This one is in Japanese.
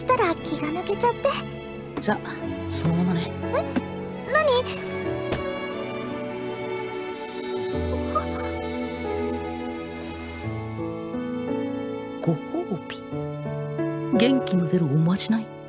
したら気が抜けちゃって。じゃそのままね。え？何？ご褒美。元気の出るおまじない。